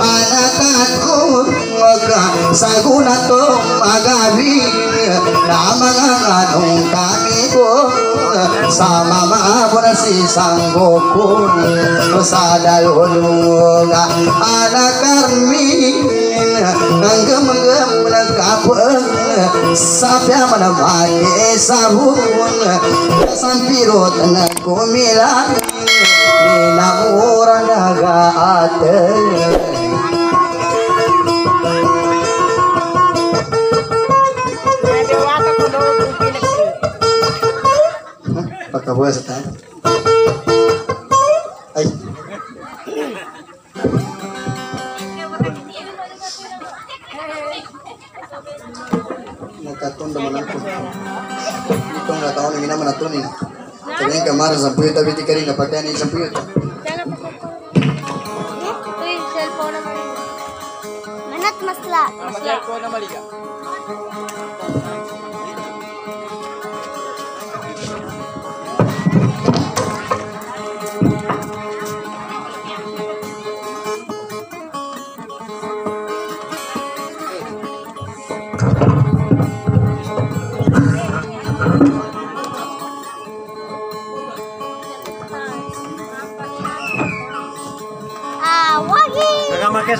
anakku maka saguna to magabi nama nganong kami ko sama mabura si sanggokun sa dalulunga anak karmin nanggemgem nagkapeng sapya manamake sabun sampiro tanag kumilang ninamura nagaate Nadiwata ko daw kung pinagsi. pagkabuhay sa tayo ay nagkatun naman ako ito nga taon na ginaman natunin Kalinga Mara, sampuyot abiti Kalinga. Pagkaya na yung sampuyot. Ito yung cellphone na mali. Manat masla. Masla. Masla. Masla. Masla.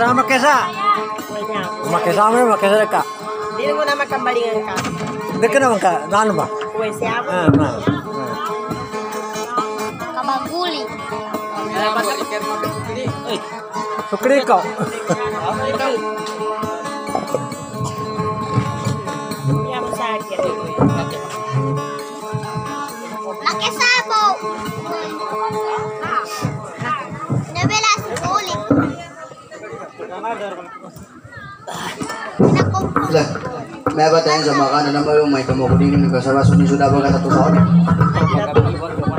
Kaka makesa makesa. Makesa mo makesa ka. Hindi mo na makambalingan ka. Dekat naman ka. Ano ba? Kuwi siya mo. Ah, na. Kabaguli. Sukri ko. Iya Lah, may ba tayo sa makana na may may kamukudin ng kasabaso ni Suda ba ka sa Dati ko talaga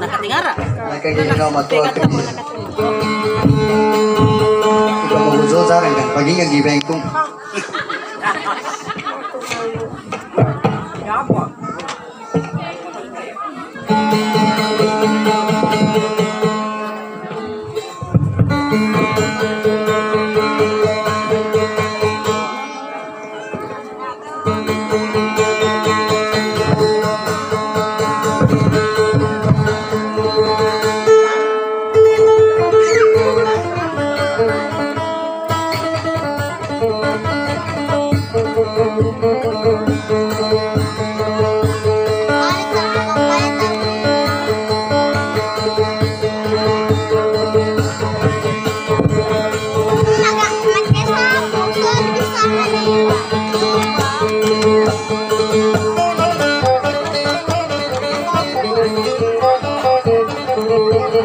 nakatingara. Nakatingara. Matuwa. Ikaw maguzo sa akin. Paging ang gibeng kong. Ang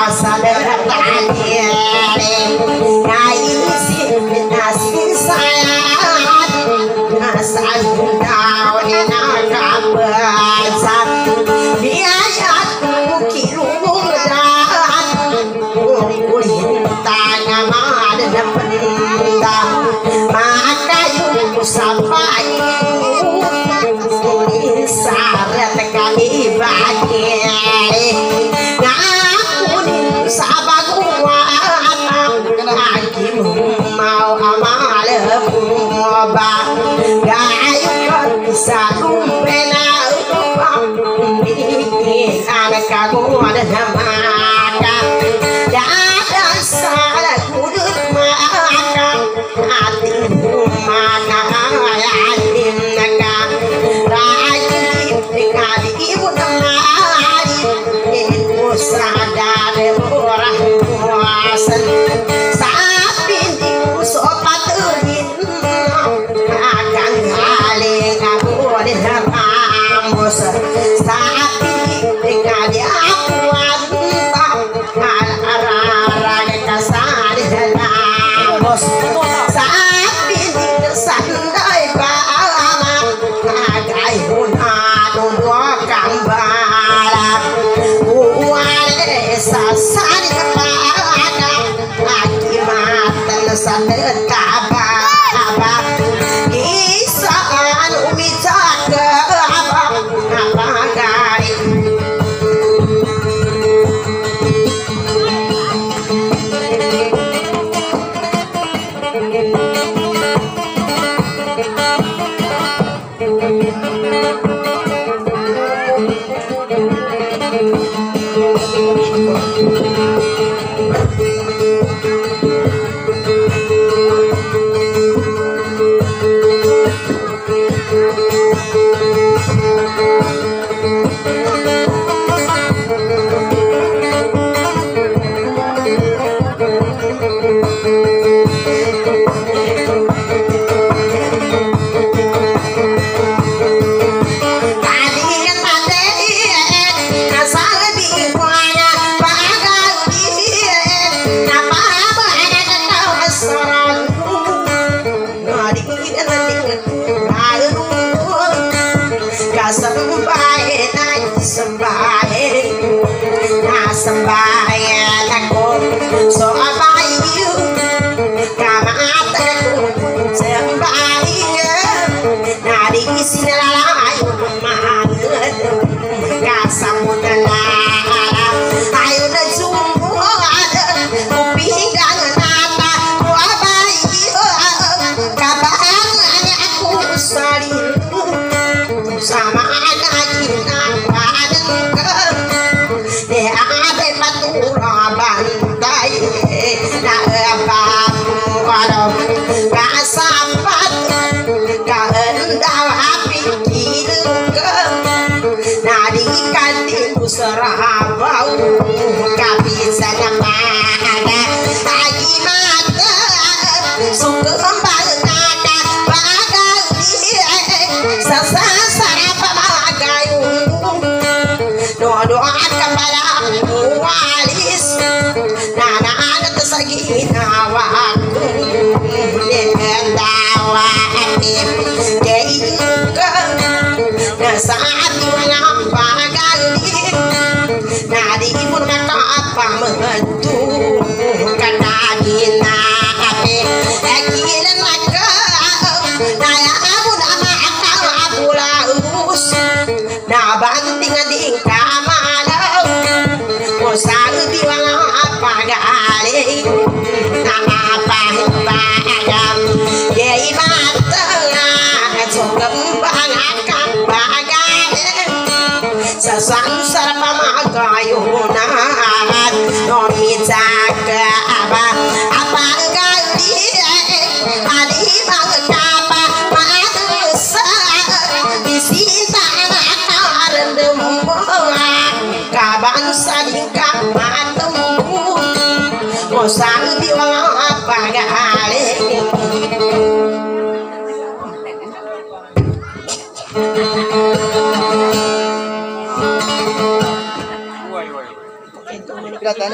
nossa lealdade.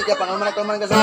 tiap pengalaman pengalaman ke sana.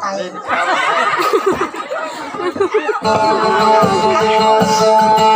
tayo.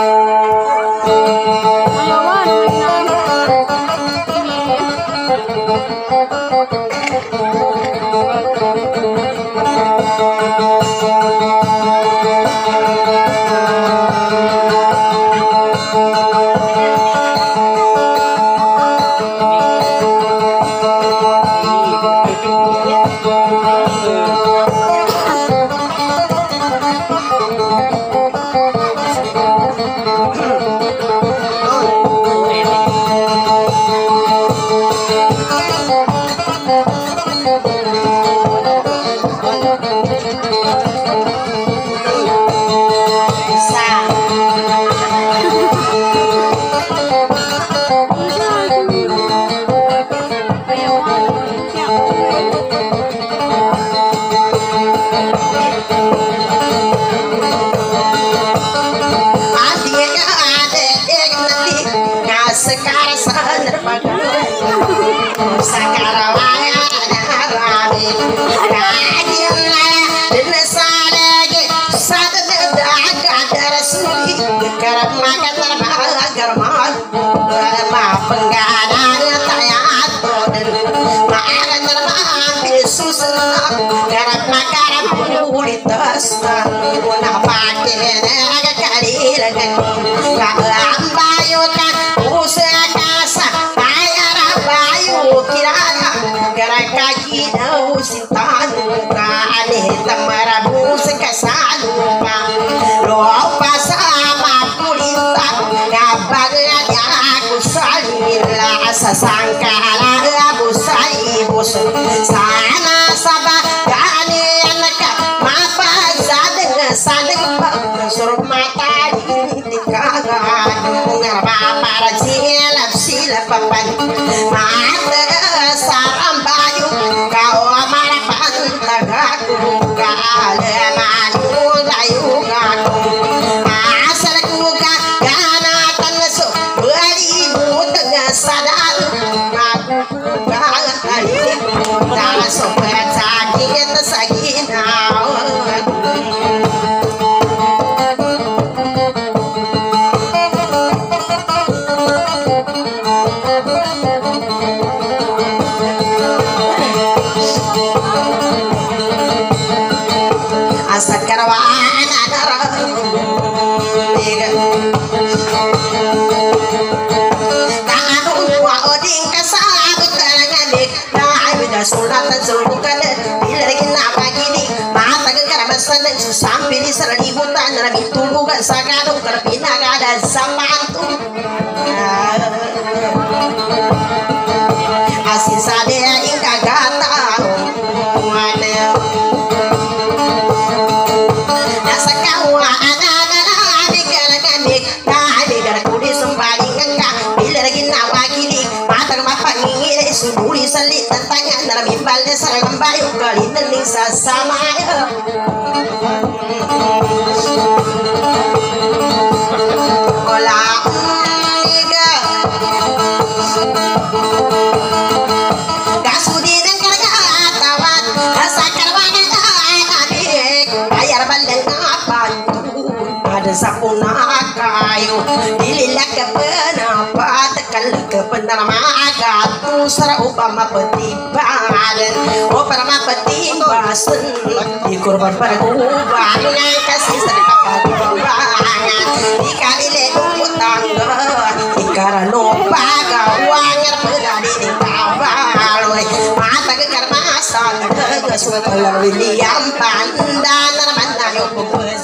jielap silap papan mata saram kau marah marapan tagaku kalah sakuna kayo dililak panapatakal kapanaramaga tusara upamapati pangalan o paramapati basun ikurban para uban ng kasisar kapagbangan ikalile umutangga ikarano pagawanger pedadi tawaloy mata kekarmasan kasulat lang William Pandan. Naman tayo pupus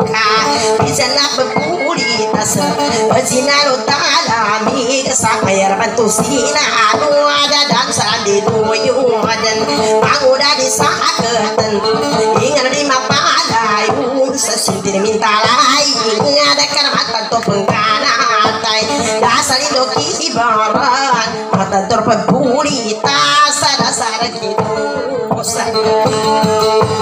sa takulang mek Bicara ko pengganat Paano tumangkusek Sa sa pagkatutulangan ka Bicara pagpulitas Pasinalo talami Sa mayarapan to sinano Ada dan sa dinuyudan Panguda di sakatan Ingat di mapadayon Sa sentimentalay Ada karamatan to pengkanatay Dasar ito kibaran Matator pagpulita Sa dasar kito Sa Dahil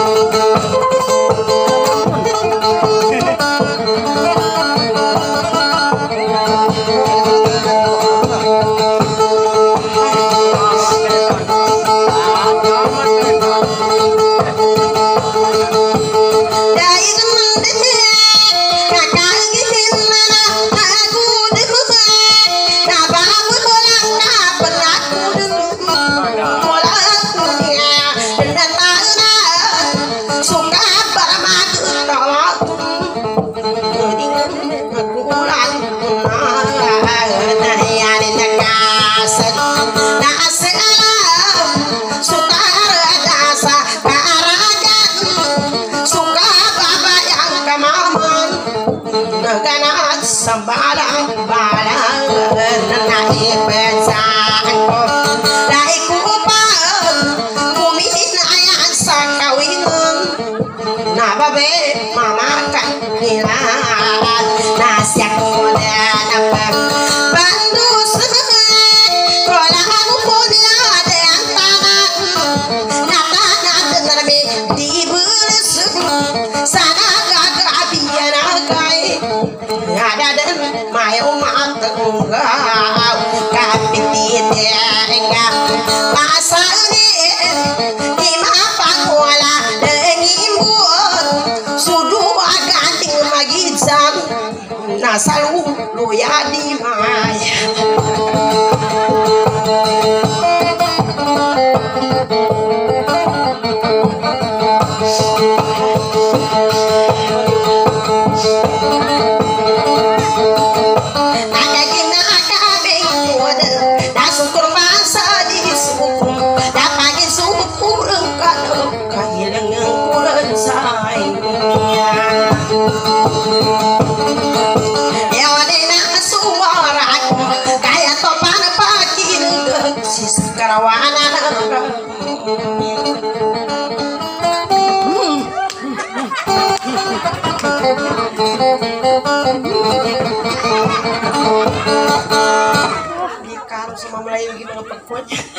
Yeah. Di karo sama Melayu gimana pagkuatnya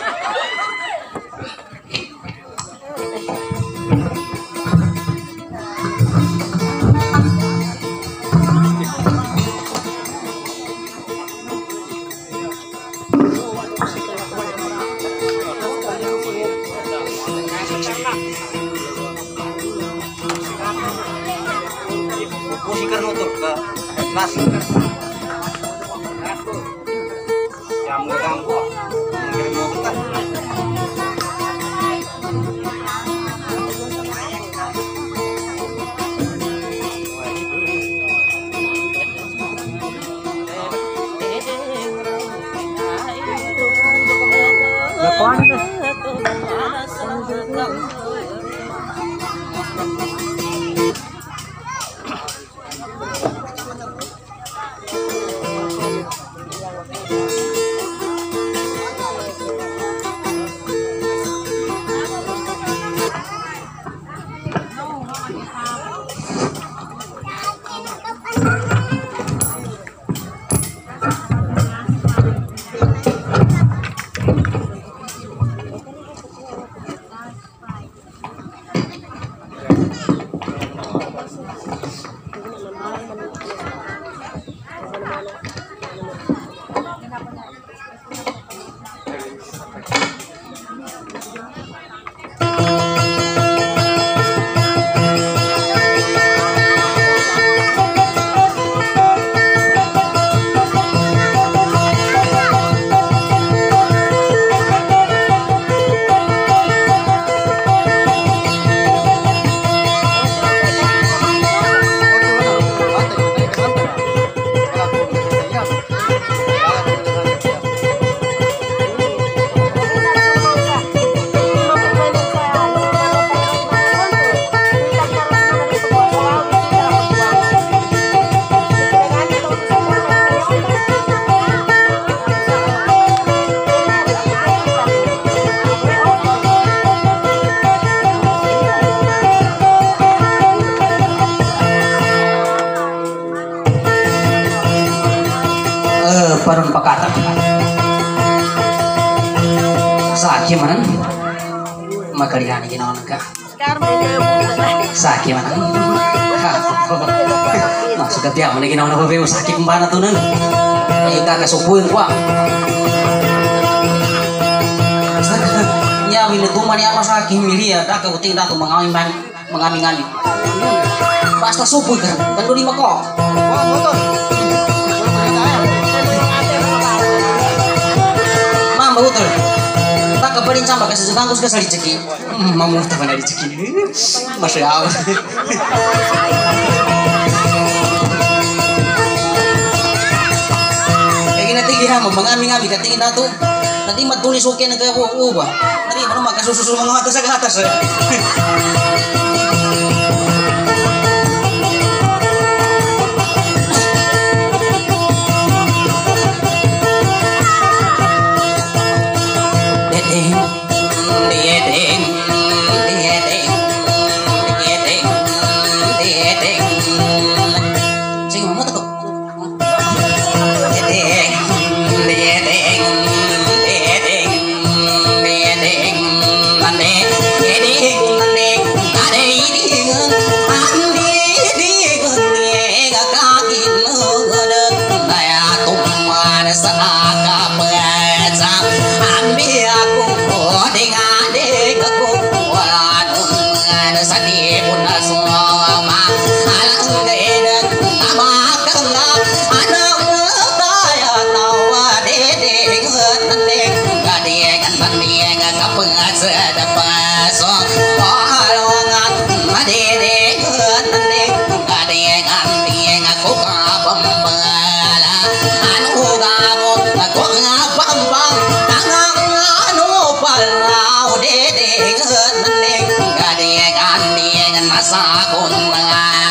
Hafiz Mana ginawa na babe sakit kumbana tuh nang. Eh kakak supuin kwa. Nya wini tuman ya masakit milia dak uting datu mengamin mengamin ngamin. Basta supuin kan, kan dulu lima kok. Wah, motor. Mama betul. Tak keparin sama kasih sudah sali ceki. Mamu tak pernah diceki. Masya Allah. ha, mabangabi-ngabi, katingin na ito. Nadi matulis okay ng kaya ko, uba. Nadi, ano magkasususunod mga hatas-hatas.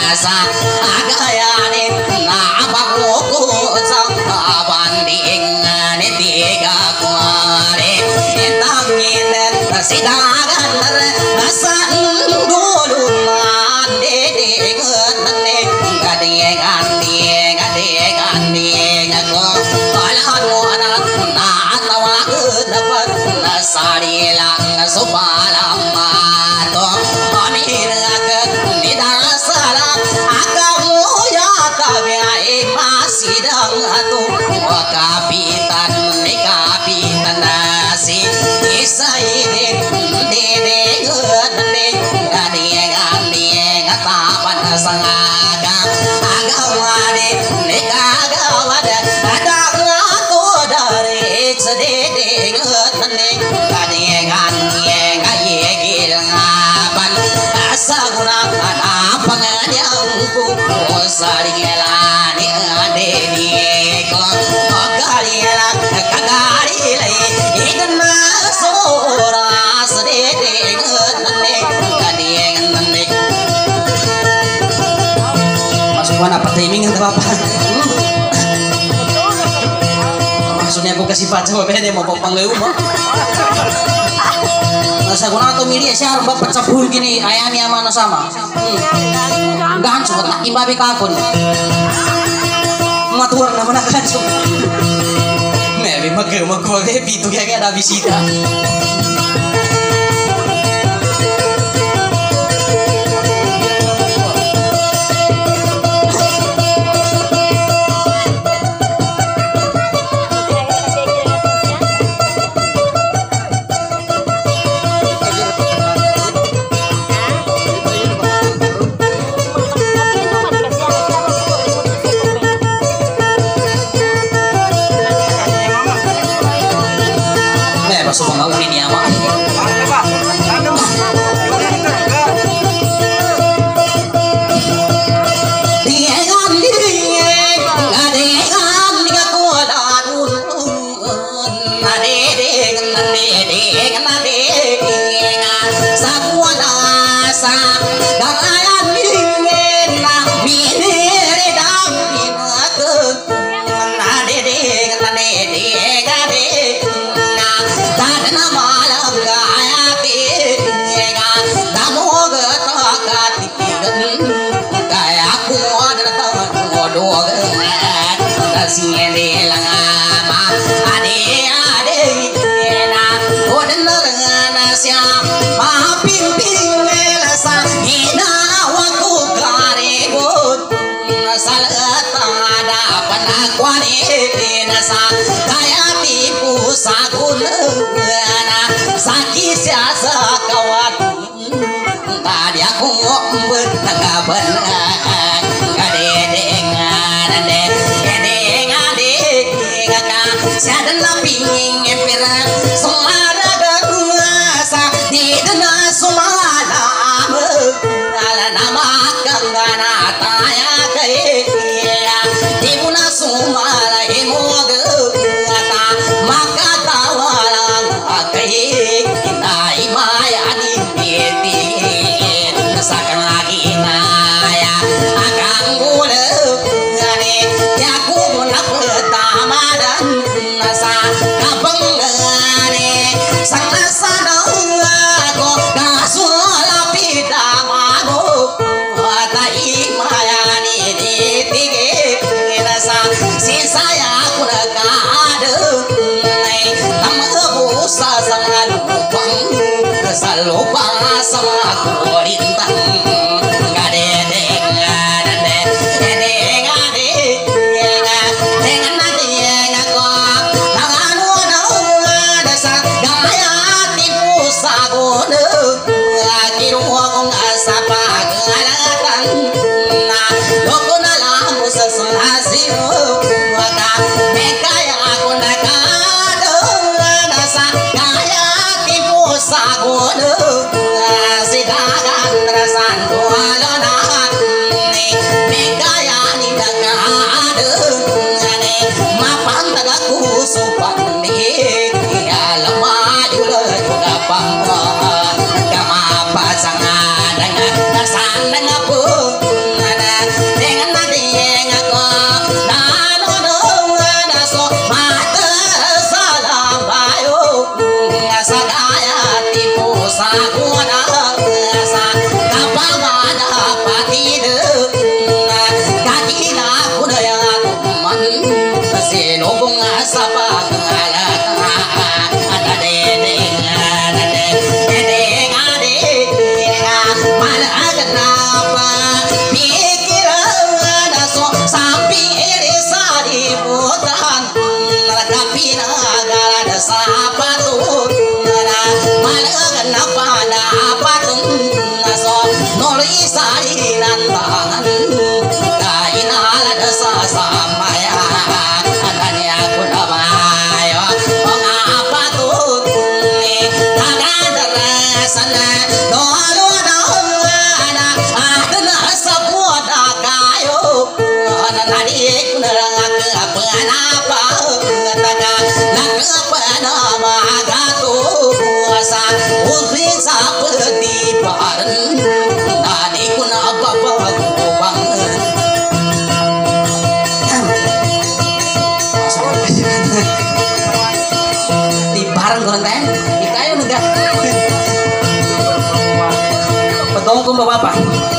nasa, Maksudnya aku kasih baca apa dia mau popang gue umah. Nasa ko na ito mili siya harap bapat sa pool gini ayami ama na sama. Hmm. Ganso ko tak imbabi kakon. Matuwar naman na ganso. Maybe mag magkuha kaya pito kaya kaya na bisita. But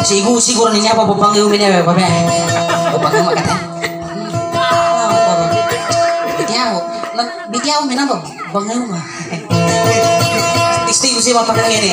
Sigu sigur ini apa bobang iu ini apa bapak Bobang iu makanya. Bikiau, bikiau mina apa? bapak iu mah. Istiqu sih bapak kaya ni.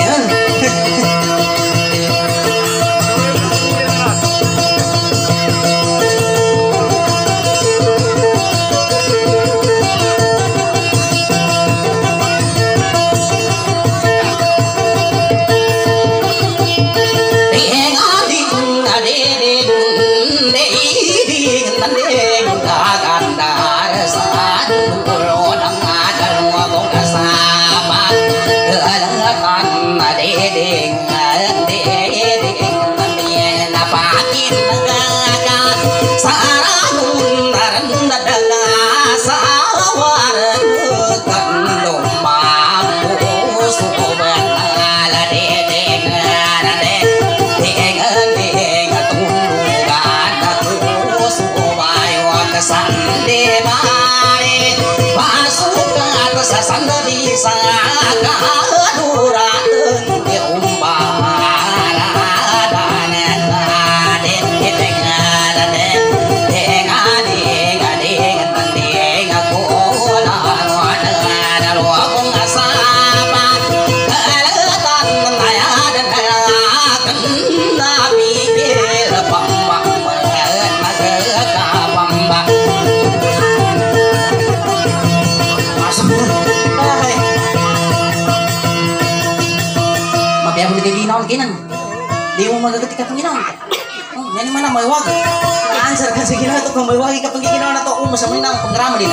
Ginaon ginan. Di mo magagat ka panginaon. Oh, yan man ang maywag. Answer kasi ginaon to kung maywag ka pang ginaon na to um sa mga nang paggrama din.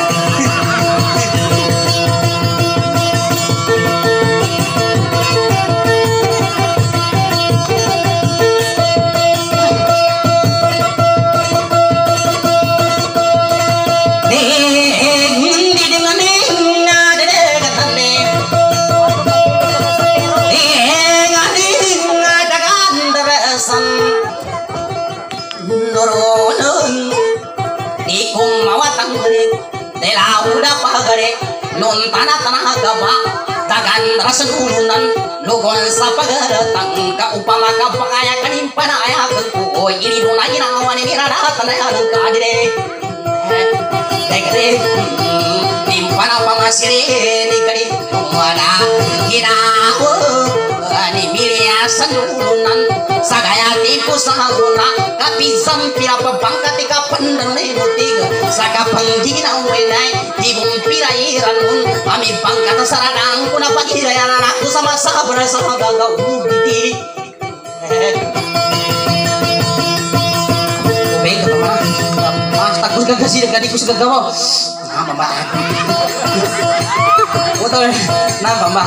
Lugon sa pagaratang ka upama ka pangaya kanim panaya ko ini duna ginawan ini rada tanaya ka adire timpana pamasire ni kadi? Wala hinawo ani milia sanulunan sagaya tipu sahaguna. Kapi sampira pabangka tika pandane nutig saka panggina wenai tibum pirairanun ami bangka saradang. Kuna pagirayan aku sama sabra sama gaga ubiti Bega teman, mas takut gak kasih dekat ikut Nah, mbak. Betul, nah mbak.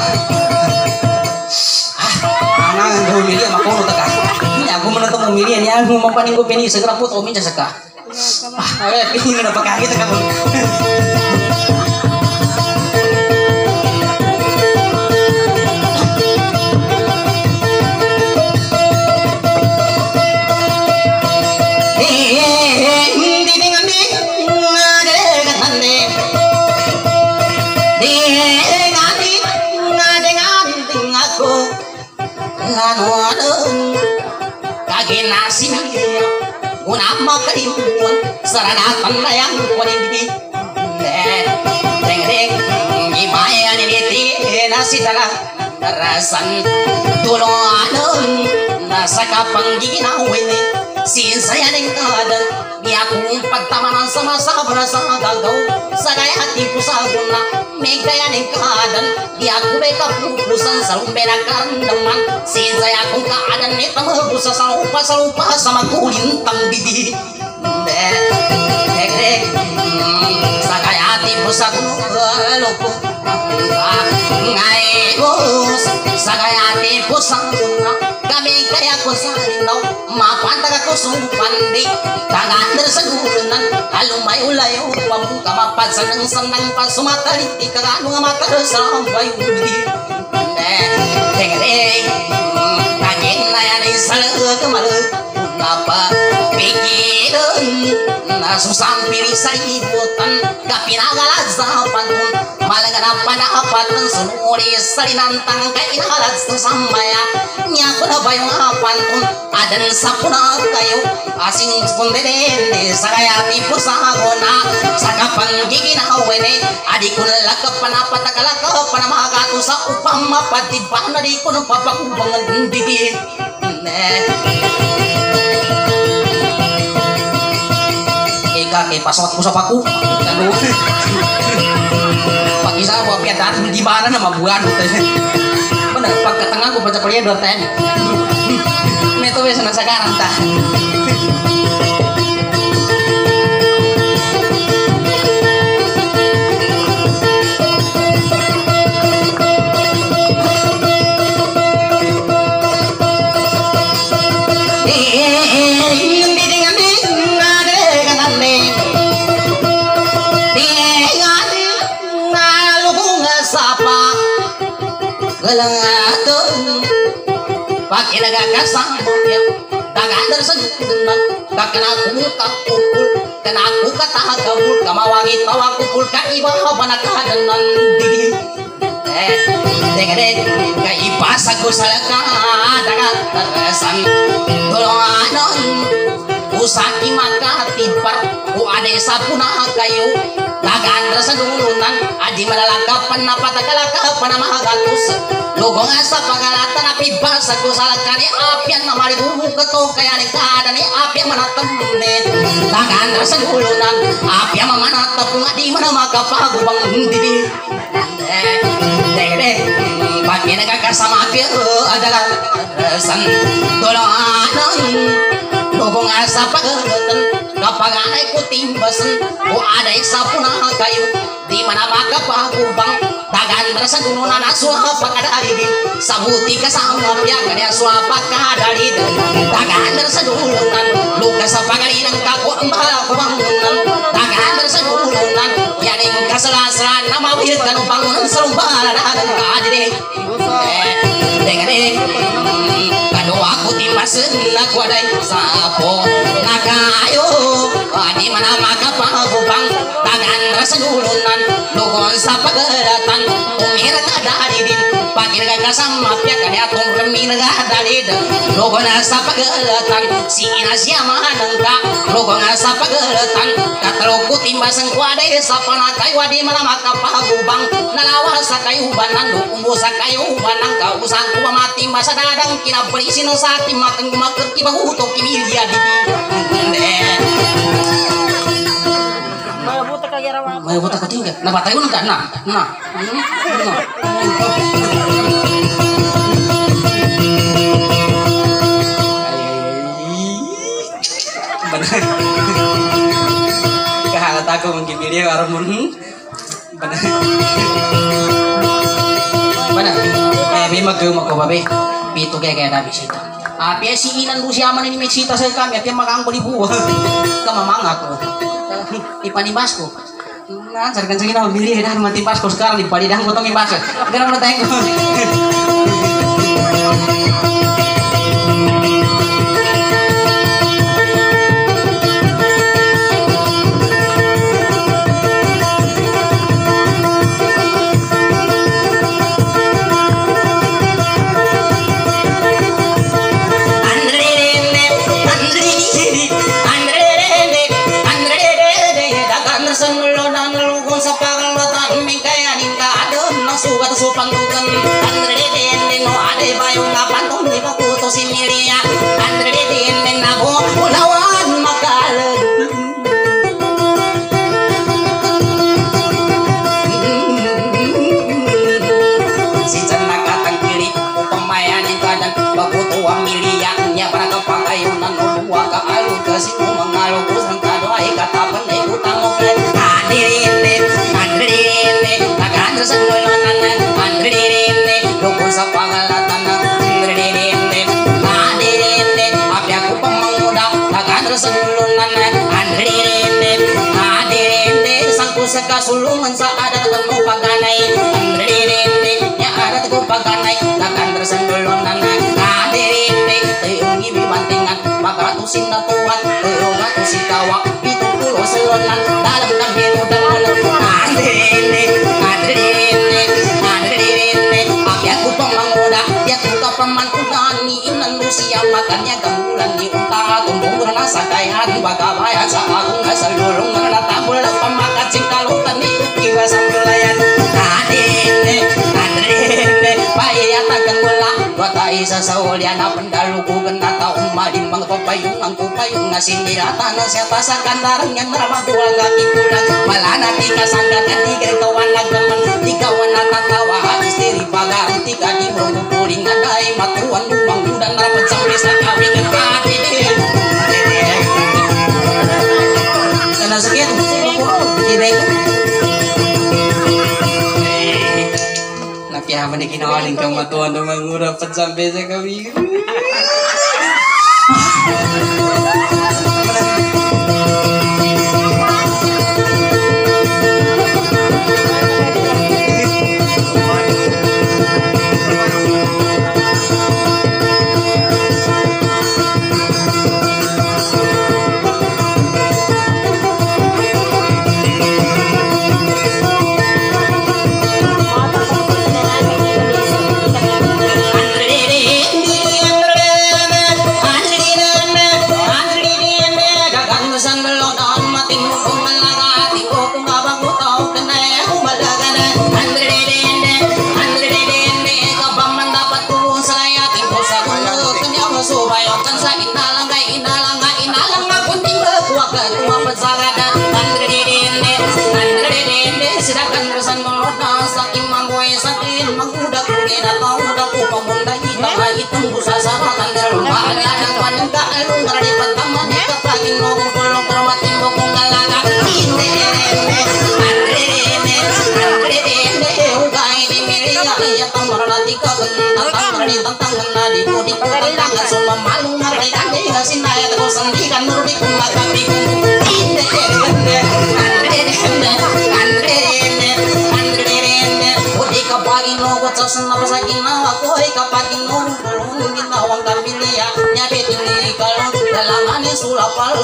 Ah, nah, gue milih sama kono teka. Ini aku menentu mau milih ini aku mau paling gue pilih segera put omin seka. Ah, eh, ini kenapa kaget kamu? Saranatan na yang kuning di Deng deng Gimaya ni niti Nasi dalang Darasan Duluan Nasa kapang ginawin Sin saya ning kadan Di akong pagtamanan sama sa gagaw Sa gaya hati ko sa guna May gaya ning kadan Di ako may kapupusan sa lumbera karandaman Sin saya akong kaadan May tamabusa sa lupa sa lupa Sa sumupandi Tangan Malag Napa Pikiran Nasusampiri sa ibutan Kapinagalag sa pantun Malaga panapat ng sunuri sa linantang kainalat sa sambaya Niya ko na ba yung pantun Adan sa puna kayo Asing spondene sa kaya tipo sa agona Sa kapang giginawene Adi ko na laka panapatakalaka Panamagato sa upang mapatid Pa na di ko nang papakubangan didi Ika kay pasawat ko sa paku Ano pag isa mo piat dati di mana na mabuan bener pagkatengah ko baca kuliah dua ten Meto wes sekarang ta Galangatun Pakai nagakasama ya. Dagadar sa dunan Kakana kumukap kupul Kana aku katahagabul Kamawangit mawakupul Ka iba ka ba nakadanan Didi Eh dengere ka ipasa ko salaka daga tarasan dolanon usaki maka tipar ku ade sapuna kayu. Dagan rasa dulunan adi malalakapan na patagalakapan na mahagatus lugong asa pagalatan api basa ko salakani apian na maribubu keto kaya ni kada ni apian manatemne dagan rasa dulunan apian mamanatap adi mana maka pagubang didi. Deh pagi naga sama api adalah resan dolanan Lubong asa pagagatan kapag ay kutimbasan o aday sa punang kayo di mana makapagubang dagan rasa gununan aswa pagkadalidin sa buti kasama piya kanya aswa pagkadalidin dagan rasa gununan luka sa pagalinang kako ang balakubangunan dagan rasa gununan yaning kasalasran na mawirkan upang salumbala na ang kaadirin dengan kado aku ada sapo nakayo tangan logon pagir ka sama pya kanya si inasya manangka logon sa pagaratan katalo ku timbasen ku ada sa panakayo di mana maka pagubang nalawa sa kayo banan do umbo sa kayo banang ka usang ku mati masa dadang kina berisi no sakti mateng gumaker ki bahuto ki milya di Mabuta ka garawa. May buta ka tinggal. Na batayo na ka na. Na. Benar. Kahalat aku mungkin video orang mun. Benar. Benar. Eh, bi mag mo ko babe. Pito kaya kaya dabi sita. Piya si inan do siya man ni Mexita sa kami at yung makang bali buwa. Kamamang ako. Ipanimas ko. Nah, sarkan na bili dah mati pas ko sekarang di padi dah gotong ibas. Ganang na queria Sekasulungan Sa ada temu paganay Andrerende Ya ada temu paganay Takkan tersembulunan Andrerende Tayong ibi mantingan Makaratusin na tuwan Tayong atusin kawak. Itu pulo selonan. Dalam ng hito Dalam Andrerende Andrerende Andrerende Api aku pemangoda Dia tuka pemantugani Inan Rusia. Makannya gambulan di utara. Tumbuh nasa kaya di bagabaya Sa aku ngasal dulung Ngerana tabul pemakat Cingkalutan di kira sambelayan isa sa uliana Pendaluku kena taong malim Mga papayung ang kupayung Ngasin dirata na siya pasakan Darang yang meramah tulang kaki kulang Malana tika sangkat Tiga kawan nagaman Tiga wana tatawa Habis diri pagar. Tiga di brongo puring Adai matuan lumang Udan rapat sampai sakawin Adene Kena Napiyaman ni kinawaling kang matuan ng mga urapat sampai sa kami.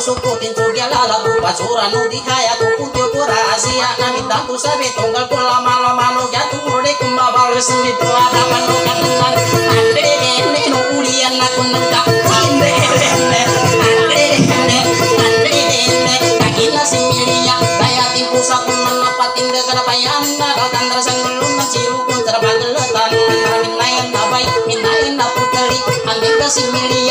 sulapal suku tincu lala bupa sura no di kaya kuku tio pura asia nami tangku sabe tunggal pula malo malo jatuh murde kumba baru seni tua dapat no katungan andre inde no ulian aku nengka inde inde andre inde andre inde kakila similia daya timpu saku menapatin dekara payanda datang terasang belum naciru pun terbageletan minayan nabai minayan naputeli ambil kasimilia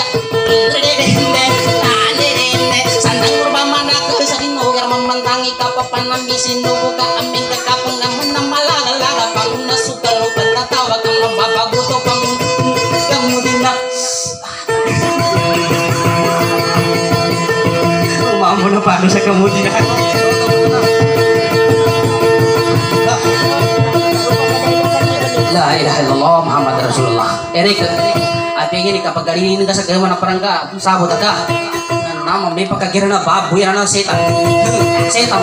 kapapan ambisin buka ambing ke kapung namun nama laga laga panguna suka lupa tatawa kamu bapak butuh kamu kamu dina Mamu na La ilaha Muhammad Rasulullah. Sabot ka Nama may pagkagira na baboy na ng setan Setan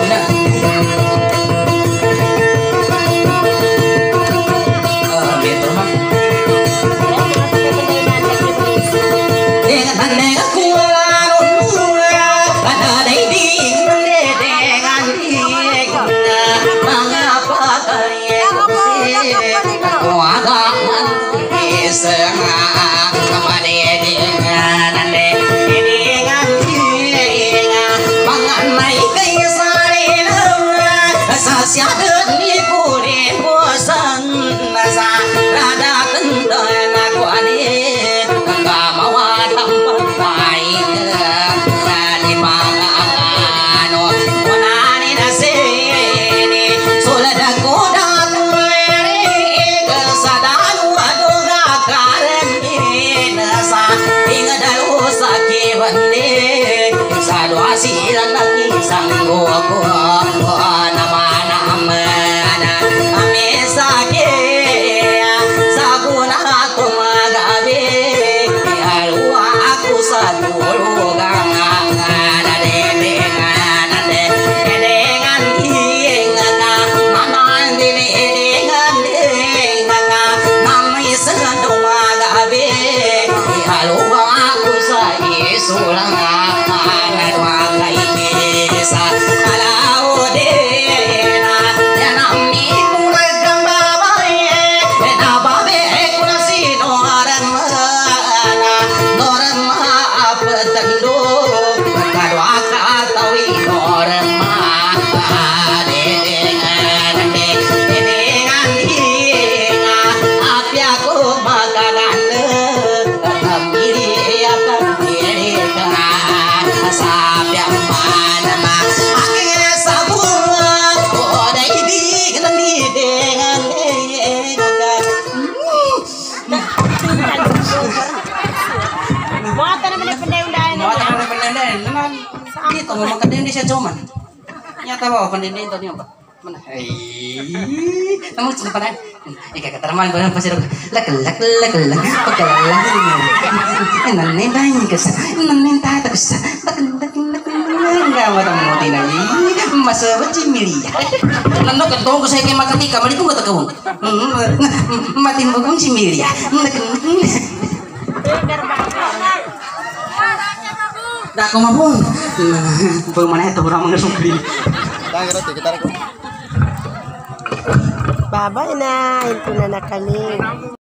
To niyo ba? Mana? Ay. Kamu sudah pernah? Ika kataraman ba ng pasiro? Lak lak lak lak. Pagkalala niyo. Nanay ba niyo kasi? Nanay tata ko sa. Lak lak lak lak. Enggak mo tamo mo tinay. Masabot si Dako mapun. Bagaimana itu orang kita rako. Babay na. Ito na na kami.